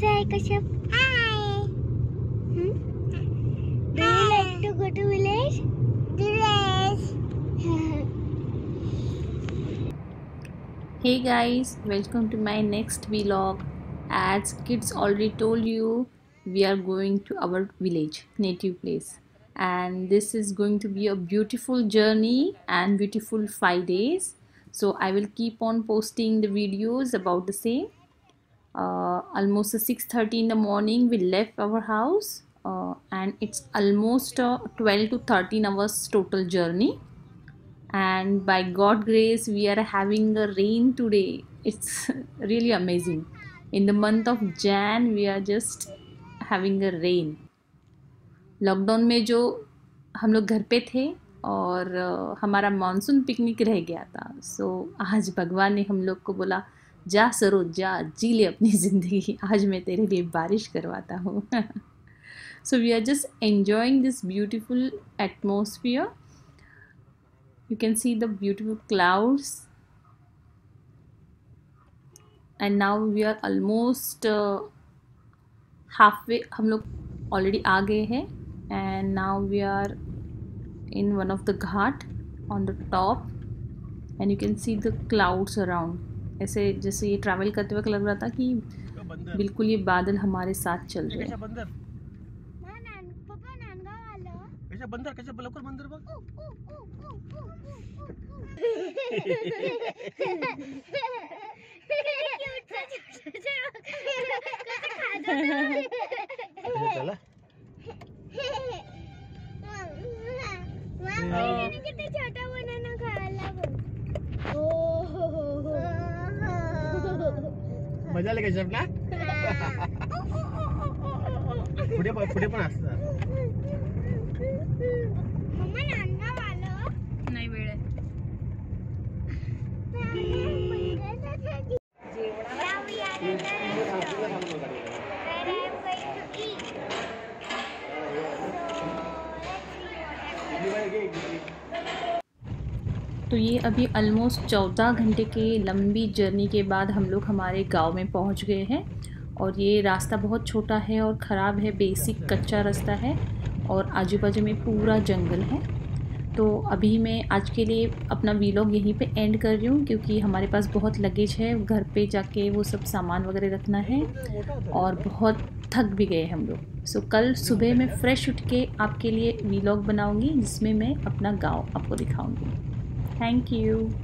Say, Kashyap. Hi. Hmm? Do Hi. you like to go to village? Village. hey guys, welcome to my next vlog. As kids already told you, we are going to our village, native place and this is going to be a beautiful journey and beautiful five days so i will keep on posting the videos about the same uh, almost 6:30 in the morning we left our house uh, and it's almost uh, 12 to 13 hours total journey and by god grace we are having a rain today it's really amazing in the month of jan we are just having a rain lockdown में जो हम लोग घर पे थे और हमारा monsoon picnic रह गया था। सो आज भगवान ने हम लोग को बोला जा सरो जा जी ले अपनी ज़िंदगी। आज मैं तेरे लिए बारिश करवाता हूँ। So we are just enjoying this beautiful atmosphere you can see the beautiful clouds. And now we are almost uh, halfway हम लोग already आ गए हैं। And now we are in one of the ghat on the top and you can see the clouds around. ऐसे जैसे ये travel करते वक्त लग रहा था कि बिल्कुल ये बादल हमारे साथ चल रहे हैं। बंदर? आलं कशा बंदर? कशा मजा आली कशा ना पुढे पण पुढे पण असतात तो ये अभी ऑलमोस्ट चौदह घंटे के लंबी जर्नी के बाद हम लोग हमारे गाँव में पहुँच गए हैं। और ये रास्ता बहुत छोटा है और ख़राब है बेसिक कच्चा रास्ता है और आजू बाजू में पूरा जंगल है। तो अभी मैं आज के लिए अपना वीलॉग यहीं पे एंड कर रही हूँ क्योंकि हमारे पास बहुत लगेज है, घर पे जाके वो सब सामान वगैरह रखना है और बहुत थक भी गए हम लोग। सो कल सुबह मैं फ़्रेश उठ के आपके लिए वीलॉग बनाऊँगी जिसमें मैं अपना गाँव आपको दिखाऊँगी। Thank you.